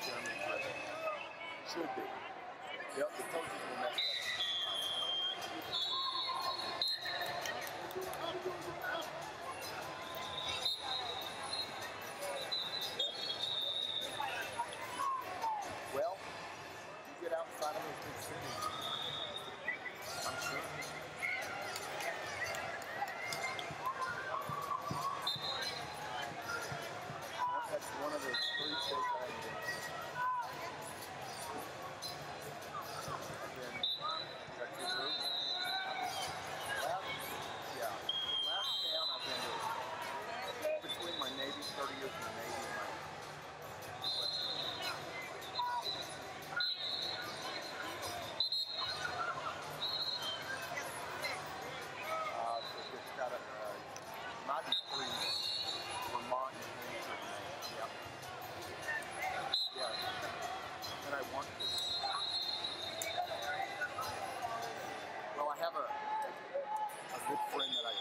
Jeremy Griffin. Should be. Yep, the coaches will mess up.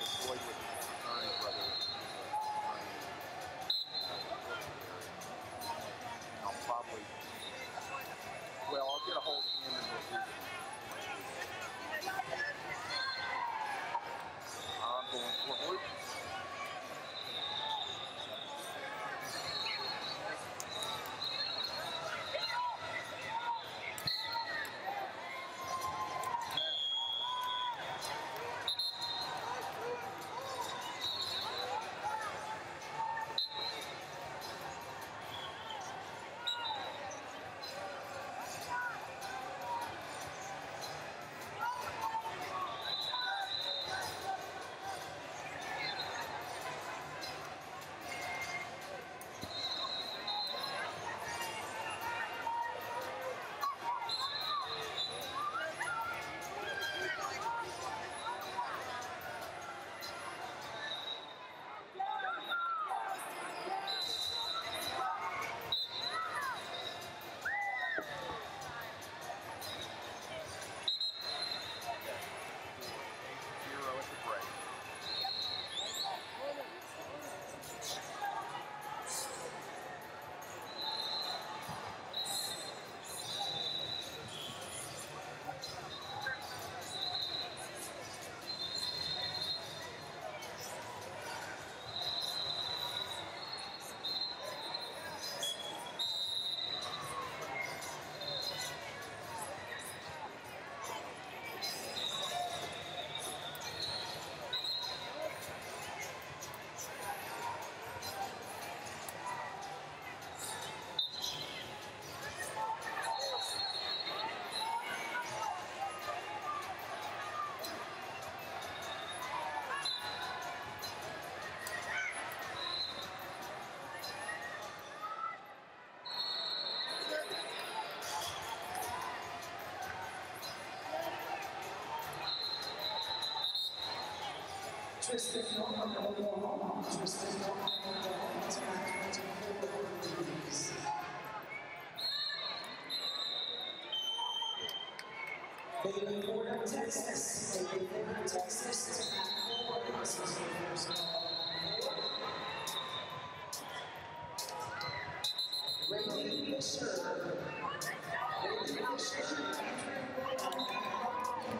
Friend that I deployed with Twisted Norman, Oklahoma. Twisted Norman, Oklahoma. Tonight, 24 degrees. Bailey Ford, Texas. Bailey Ford, Texas. Tonight, four degrees. This is the first call. Randy Fisher. Randy Fisher.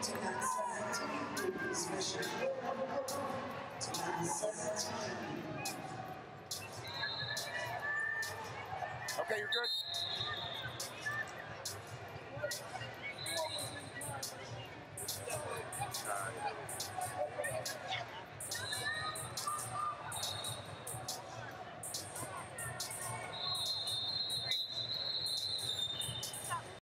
Tonight, this mission to be set Okay, you're good. All right.